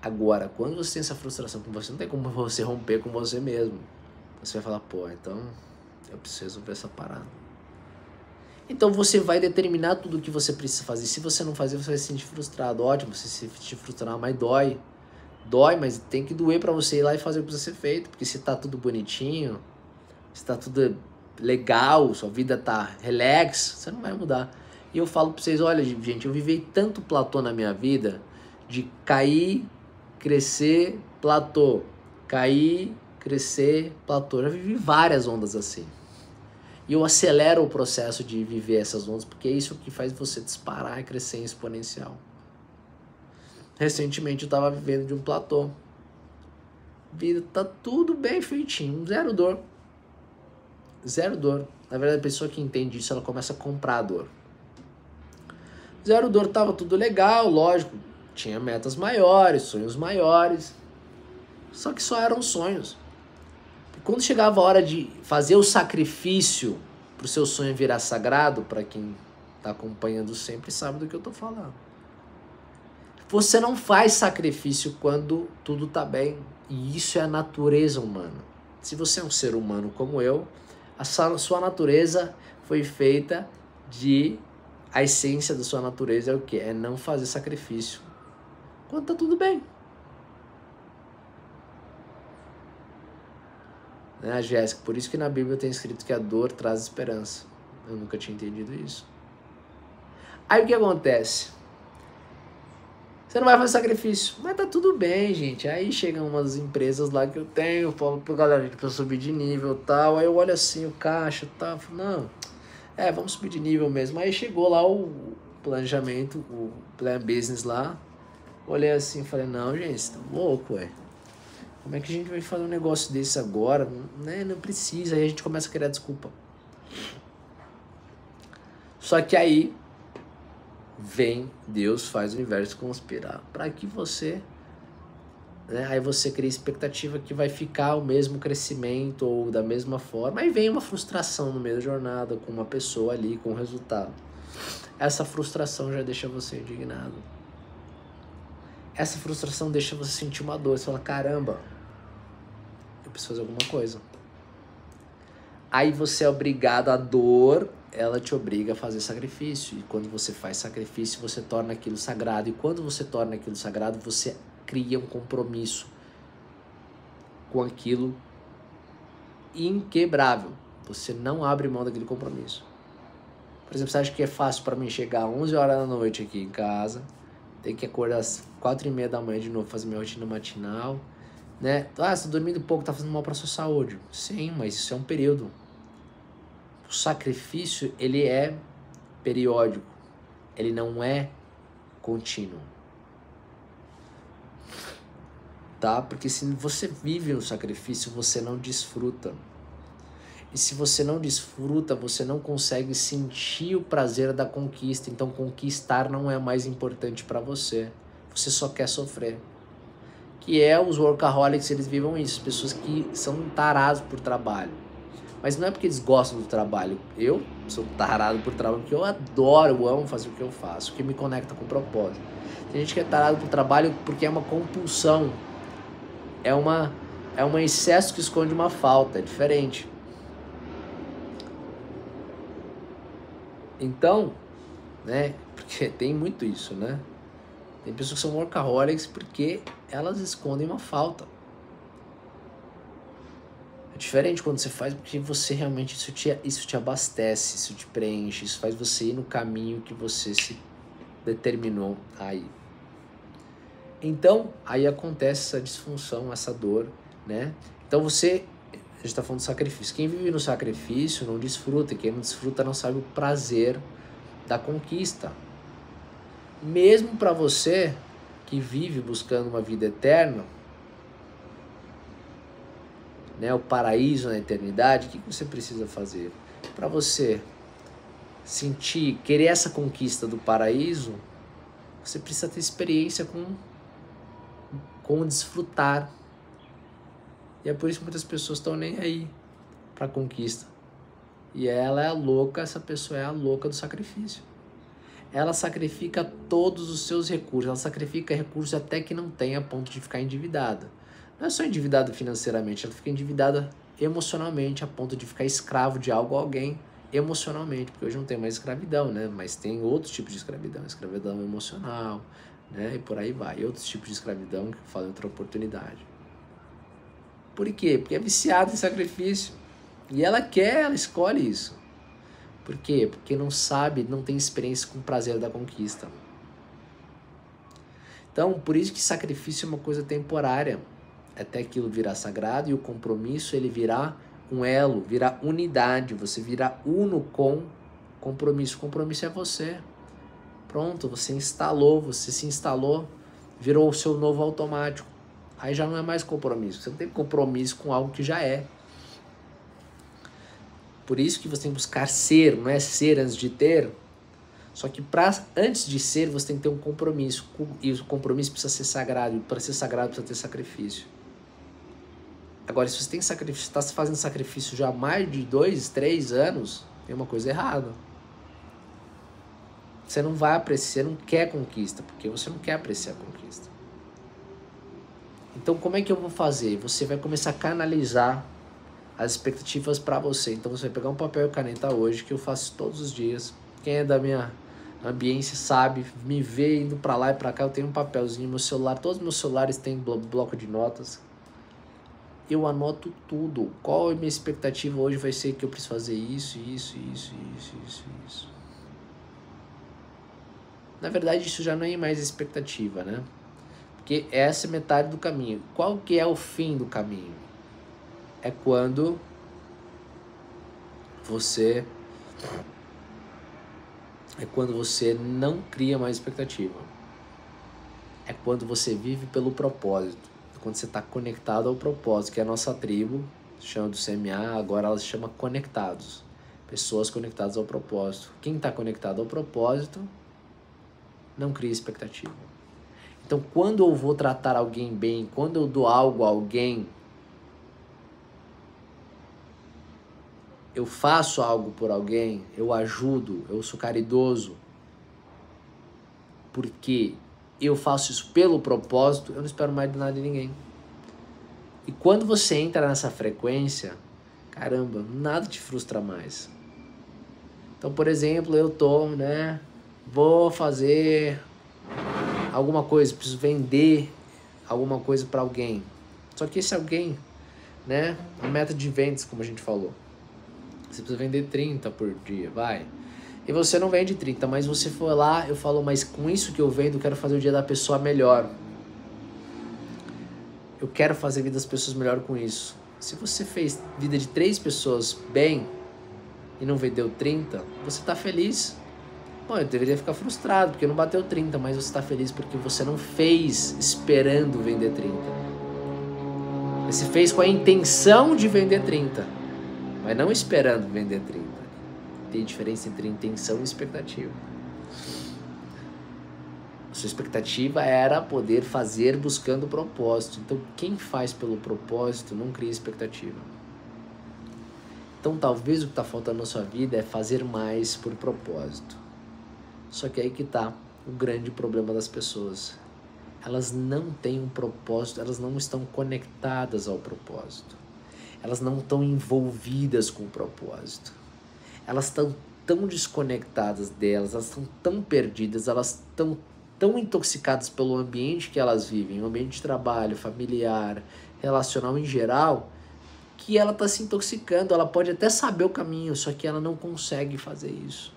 Agora, quando você tem essa frustração com você, não tem como você romper com você mesmo. Você vai falar, pô, então eu preciso ver essa parada. Então você vai determinar tudo o que você precisa fazer. Se você não fazer, você vai se sentir frustrado. Ótimo, você se sentir frustrado, mas dói. Dói, mas tem que doer para você ir lá e fazer o que precisa ser feito. Porque se tá tudo bonitinho, se tá tudo legal, sua vida tá relax, você não vai mudar. E eu falo pra vocês, olha, gente, eu vivi tanto platô na minha vida de cair, crescer, platô. Cair, crescer, platô. Já vivi várias ondas assim. E eu acelero o processo de viver essas ondas, porque é isso que faz você disparar e crescer em exponencial. Recentemente eu estava vivendo de um platô. Vida tá tudo bem feitinho, zero dor. Zero dor. Na verdade, a pessoa que entende isso, ela começa a comprar dor. Zero dor, tava tudo legal, lógico. Tinha metas maiores, sonhos maiores. Só que só eram sonhos quando chegava a hora de fazer o sacrifício para o seu sonho virar sagrado, para quem está acompanhando sempre sabe do que eu estou falando. Você não faz sacrifício quando tudo está bem. E isso é a natureza humana. Se você é um ser humano como eu, a sua natureza foi feita de. A essência da sua natureza é o que? É não fazer sacrifício. Quando tá tudo bem. Né, Jéssica? Por isso que na Bíblia tem escrito que a dor traz esperança. Eu nunca tinha entendido isso. Aí o que acontece? Você não vai fazer sacrifício. Mas tá tudo bem, gente. Aí chegam umas empresas lá que eu tenho, eu falo pra galera pra subir de nível e tal. Aí eu olho assim, o caixa e tal. Não, é, vamos subir de nível mesmo. Aí chegou lá o planejamento, o plan business lá. Olhei assim e falei, não, gente, tá louco, ué. Como é que a gente vai fazer um negócio desse agora? Né? Não precisa. Aí a gente começa a criar desculpa. Só que aí vem Deus faz o universo conspirar para que você né, aí você cria expectativa que vai ficar o mesmo crescimento ou da mesma forma aí vem uma frustração no meio da jornada com uma pessoa ali com o resultado essa frustração já deixa você indignado essa frustração deixa você sentir uma dor você fala caramba preciso fazer alguma coisa aí você é obrigado a dor ela te obriga a fazer sacrifício. E quando você faz sacrifício, você torna aquilo sagrado. E quando você torna aquilo sagrado, você cria um compromisso com aquilo inquebrável. Você não abre mão daquele compromisso. Por exemplo, você acha que é fácil para mim chegar às 11 horas da noite aqui em casa, ter que acordar às 4 e meia da manhã de novo, fazer minha rotina matinal, né? Ah, você tá dormindo pouco, tá fazendo mal para sua saúde. Sim, mas isso é um período o sacrifício ele é periódico, ele não é contínuo. Tá? Porque se você vive no sacrifício, você não desfruta. E se você não desfruta, você não consegue sentir o prazer da conquista. Então, conquistar não é mais importante para você. Você só quer sofrer. Que é os workaholics, eles vivam isso. Pessoas que são tarados por trabalho mas não é porque eles gostam do trabalho. Eu sou tarado por trabalho, porque eu adoro, eu amo fazer o que eu faço, o que me conecta com o propósito. Tem gente que é tarado por trabalho porque é uma compulsão. É uma é um excesso que esconde uma falta, é diferente. Então, né, porque tem muito isso, né? Tem pessoas que são workaholics porque elas escondem uma falta. É diferente quando você faz porque você realmente isso te, isso te abastece, isso te preenche, isso faz você ir no caminho que você se determinou aí. Então, aí acontece essa disfunção, essa dor, né? Então você, a gente está falando de sacrifício. Quem vive no sacrifício não desfruta, quem não desfruta não sabe o prazer da conquista. Mesmo para você que vive buscando uma vida eterna, né, o paraíso na eternidade, o que você precisa fazer? Para você sentir, querer essa conquista do paraíso, você precisa ter experiência com, com desfrutar. E é por isso que muitas pessoas estão nem aí para conquista. E ela é a louca, essa pessoa é a louca do sacrifício. Ela sacrifica todos os seus recursos, ela sacrifica recursos até que não tem a ponto de ficar endividada não é só endividada financeiramente, ela fica endividada emocionalmente a ponto de ficar escravo de algo ou alguém emocionalmente, porque hoje não tem mais escravidão, né? Mas tem outros tipos de escravidão, escravidão emocional, né? E por aí vai, e outros tipos de escravidão que em outra oportunidade. Por quê? Porque é viciada em sacrifício. E ela quer, ela escolhe isso. Por quê? Porque não sabe, não tem experiência com o prazer da conquista. Então, por isso que sacrifício é uma coisa temporária até aquilo virar sagrado e o compromisso ele virá um elo, virá unidade, você virá uno com compromisso. Compromisso é você. Pronto, você instalou, você se instalou, virou o seu novo automático. Aí já não é mais compromisso. Você não tem compromisso com algo que já é. Por isso que você tem que buscar ser, não é ser antes de ter. Só que pra, antes de ser, você tem que ter um compromisso. E o compromisso precisa ser sagrado. E para ser sagrado, precisa ter sacrifício. Agora, se você tem sacrifício, está fazendo sacrifício já há mais de dois, três anos, tem uma coisa errada. Você não vai apreciar, você não quer conquista, porque você não quer apreciar a conquista. Então, como é que eu vou fazer? Você vai começar a canalizar as expectativas para você. Então, você vai pegar um papel e caneta hoje, que eu faço todos os dias. Quem é da minha ambiência sabe, me vê indo para lá e para cá. Eu tenho um papelzinho, meu celular, todos os meus celulares têm bloco de notas eu anoto tudo. Qual é a minha expectativa hoje vai ser que eu preciso fazer isso, isso, isso, isso, isso, isso. Na verdade, isso já não é mais expectativa, né? Porque essa é metade do caminho. Qual que é o fim do caminho? É quando você é quando você não cria mais expectativa. É quando você vive pelo propósito quando você está conectado ao propósito, que é a nossa tribo, chama do CMA, agora ela se chama Conectados. Pessoas conectadas ao propósito. Quem está conectado ao propósito não cria expectativa. Então, quando eu vou tratar alguém bem, quando eu dou algo a alguém, eu faço algo por alguém, eu ajudo, eu sou caridoso, porque eu faço isso pelo propósito, eu não espero mais de nada de ninguém. E quando você entra nessa frequência, caramba, nada te frustra mais. Então, por exemplo, eu tô, né, vou fazer alguma coisa, preciso vender alguma coisa para alguém. Só que esse alguém, né, a meta de vendas, como a gente falou. Você precisa vender 30 por dia, vai. E você não vende 30, mas você foi lá, eu falo, mas com isso que eu vendo, eu quero fazer o dia da pessoa melhor. Eu quero fazer a vida das pessoas melhor com isso. Se você fez vida de três pessoas bem e não vendeu 30, você está feliz. Bom, eu deveria ficar frustrado porque não bateu 30, mas você está feliz porque você não fez esperando vender 30. Você fez com a intenção de vender 30, mas não esperando vender 30. Tem diferença entre intenção e expectativa. A sua expectativa era poder fazer buscando o propósito. Então, quem faz pelo propósito não cria expectativa. Então, talvez o que está faltando na sua vida é fazer mais por propósito. Só que aí que está o grande problema das pessoas. Elas não têm um propósito, elas não estão conectadas ao propósito. Elas não estão envolvidas com o propósito. Elas estão tão desconectadas delas, elas estão tão perdidas, elas estão tão intoxicadas pelo ambiente que elas vivem, o ambiente de trabalho, familiar, relacional em geral, que ela está se intoxicando. Ela pode até saber o caminho, só que ela não consegue fazer isso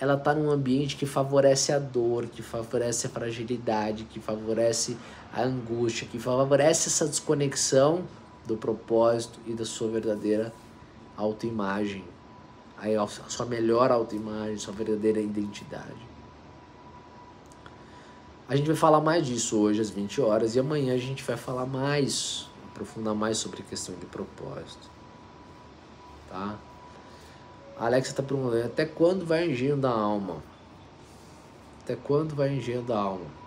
ela está num ambiente que favorece a dor, que favorece a fragilidade, que favorece a angústia, que favorece essa desconexão do propósito e da sua verdadeira autoimagem, a sua melhor autoimagem, sua verdadeira identidade. A gente vai falar mais disso hoje às 20 horas e amanhã a gente vai falar mais, aprofundar mais sobre a questão de propósito. Tá? A Alexa está perguntando, até quando vai engenho da alma? Até quando vai engenho da alma?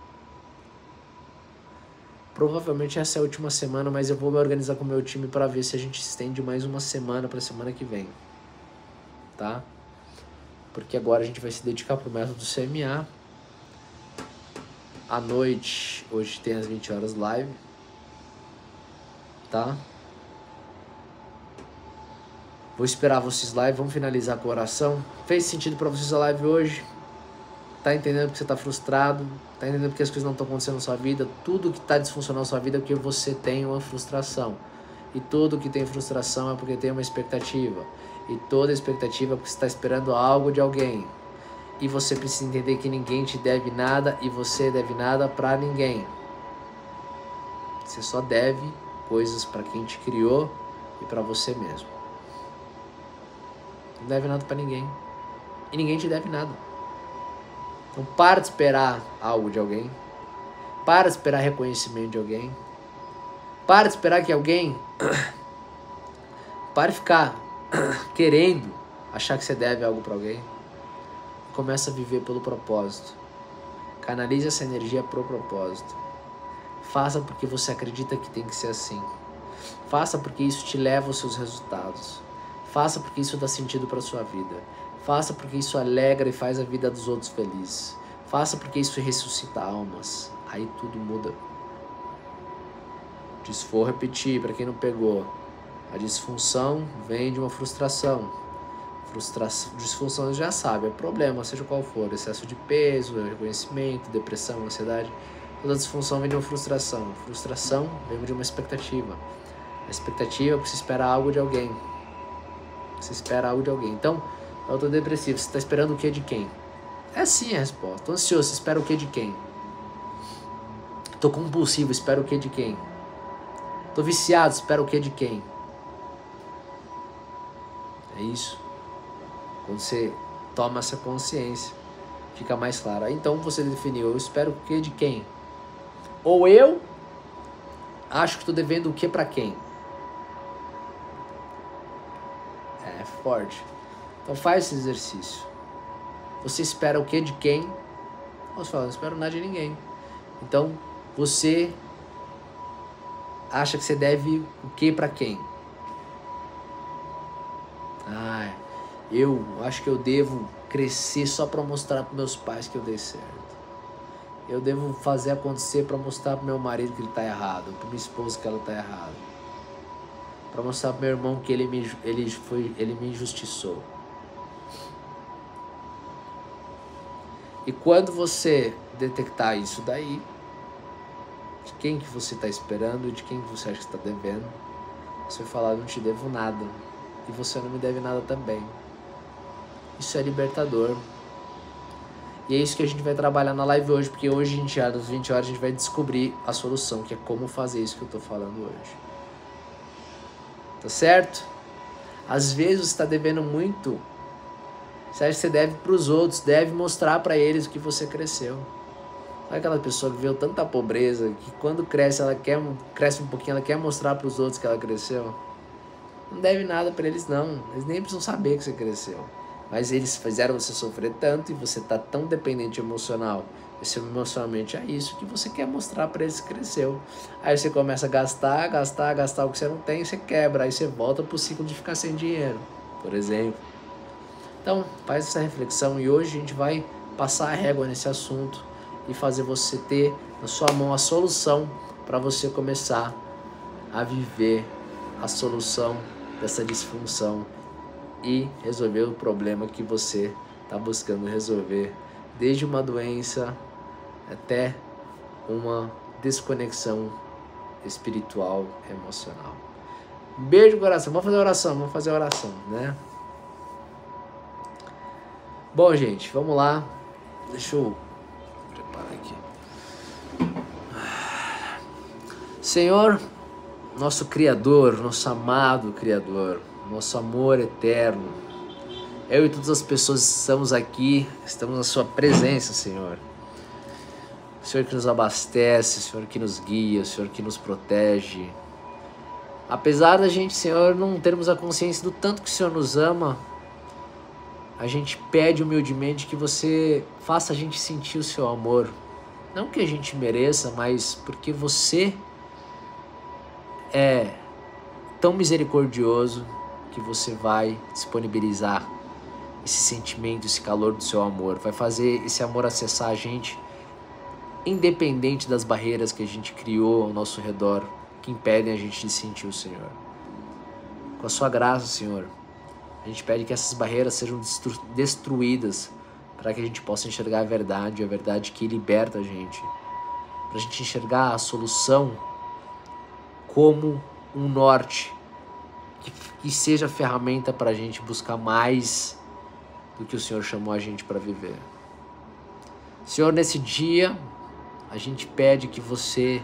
Provavelmente essa é a última semana, mas eu vou me organizar com o meu time para ver se a gente estende mais uma semana para semana que vem. Tá? Porque agora a gente vai se dedicar para o método CMA. À noite, hoje tem às 20 horas live. Tá? Vou esperar vocês lá e vamos finalizar com a oração. Fez sentido para vocês a live hoje? Tá entendendo que você tá frustrado? Tá entendendo porque as coisas não estão acontecendo na sua vida? Tudo que tá disfuncional na sua vida é porque você tem uma frustração. E tudo que tem frustração é porque tem uma expectativa. E toda expectativa é porque você está esperando algo de alguém. E você precisa entender que ninguém te deve nada e você deve nada para ninguém. Você só deve coisas para quem te criou e para você mesmo. Não deve nada para ninguém. E ninguém te deve nada. Então para de esperar algo de alguém. Para de esperar reconhecimento de alguém. Para de esperar que alguém. Para de ficar querendo achar que você deve algo para alguém. Começa a viver pelo propósito. Canalize essa energia pro propósito. Faça porque você acredita que tem que ser assim. Faça porque isso te leva aos seus resultados. Faça porque isso dá sentido para sua vida. Faça porque isso alegra e faz a vida dos outros feliz. Faça porque isso ressuscita almas. Aí tudo muda. Diz, vou repetir para quem não pegou. A disfunção vem de uma frustração. Frustração, disfunção já sabe, é problema, seja qual for, excesso de peso, reconhecimento, depressão, ansiedade. Toda disfunção vem de uma frustração. Frustração vem de uma expectativa. A expectativa é que você espera algo de alguém. Você espera algo de alguém. Então, autodepressivo, você está esperando o que de quem? É sim a resposta. Tô ansioso, você espera o que de quem? Tô compulsivo, espero o que de quem? Tô viciado, espero o que de quem? É isso. Quando você toma essa consciência, fica mais claro. Então você definiu, eu espero o que de quem? Ou eu acho que estou devendo o que para quem? forte. Então faz esse exercício. Você espera o que de quem? Você fala, não espero nada de ninguém. Então você acha que você deve o que para quem? Ah, eu acho que eu devo crescer só para mostrar para meus pais que eu dei certo. Eu devo fazer acontecer para mostrar para meu marido que ele está errado, para minha esposa que ela está errada. Para mostrar para meu irmão que ele me, ele foi, ele me injustiçou. E quando você detectar isso daí, de quem que você está esperando, de quem que você acha que está devendo, você vai falar, não te devo nada. E você não me deve nada também. Isso é libertador. E é isso que a gente vai trabalhar na live hoje, porque hoje, gente, às 20 horas, a gente vai descobrir a solução, que é como fazer isso que eu estou falando hoje. Tá certo? Às vezes você está devendo muito você acha que você deve para os outros, deve mostrar para eles o que você cresceu. Sabe aquela pessoa que viveu tanta pobreza que quando cresce, ela quer cresce um pouquinho, ela quer mostrar para os outros que ela cresceu? Não deve nada para eles não. Eles nem precisam saber que você cresceu. Mas eles fizeram você sofrer tanto e você tá tão dependente emocional. Emocionalmente é isso que você quer mostrar para eles que cresceu. Aí você começa a gastar, gastar, gastar o que você não tem, você quebra, aí você volta pro ciclo de ficar sem dinheiro, por exemplo. Então, faz essa reflexão e hoje a gente vai passar a régua nesse assunto e fazer você ter na sua mão a solução para você começar a viver a solução dessa disfunção e resolver o problema que você está buscando resolver, desde uma doença até uma desconexão espiritual, emocional. beijo no coração. Vamos fazer oração, vamos fazer oração, né? Bom, gente, vamos lá. Deixa eu preparar aqui. Senhor, nosso Criador, nosso amado Criador, nosso amor eterno, eu e todas as pessoas que estamos aqui, estamos na Sua presença, Senhor. Senhor que nos abastece, Senhor que nos guia, Senhor que nos protege. Apesar da gente, Senhor, não termos a consciência do tanto que o Senhor nos ama, a gente pede humildemente que você faça a gente sentir o seu amor. Não que a gente mereça, mas porque você é tão misericordioso que você vai disponibilizar esse sentimento, esse calor do seu amor, vai fazer esse amor acessar a gente, independente das barreiras que a gente criou ao nosso redor, que impedem a gente de sentir o Senhor. Com a sua graça, Senhor, a gente pede que essas barreiras sejam destru destruídas para que a gente possa enxergar a verdade, a verdade que liberta a gente. Para a gente enxergar a solução como um norte que, que seja ferramenta para a gente buscar mais do que o Senhor chamou a gente para viver. Senhor, nesse dia, a gente pede que você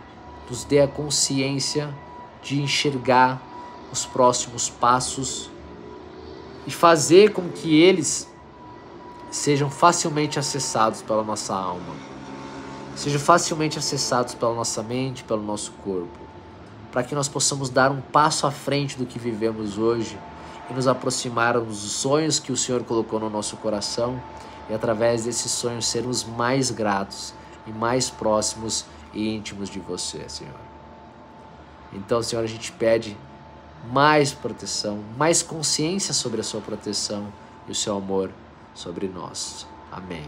nos dê a consciência de enxergar os próximos passos e fazer com que eles sejam facilmente acessados pela nossa alma, sejam facilmente acessados pela nossa mente, pelo nosso corpo, para que nós possamos dar um passo à frente do que vivemos hoje e nos aproximarmos dos sonhos que o Senhor colocou no nosso coração e através desses sonhos sermos mais gratos e mais próximos e íntimos de você, Senhor. Então, Senhor, a gente pede mais proteção, mais consciência sobre a sua proteção e o seu amor sobre nós. Amém.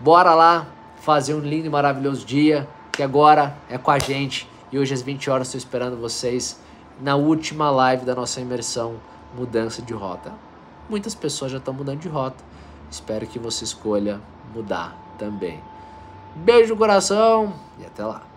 Bora lá fazer um lindo e maravilhoso dia que agora é com a gente e hoje às 20 horas estou esperando vocês na última live da nossa imersão Mudança de Rota. Muitas pessoas já estão mudando de rota. Espero que você escolha mudar também. Beijo no coração e até lá.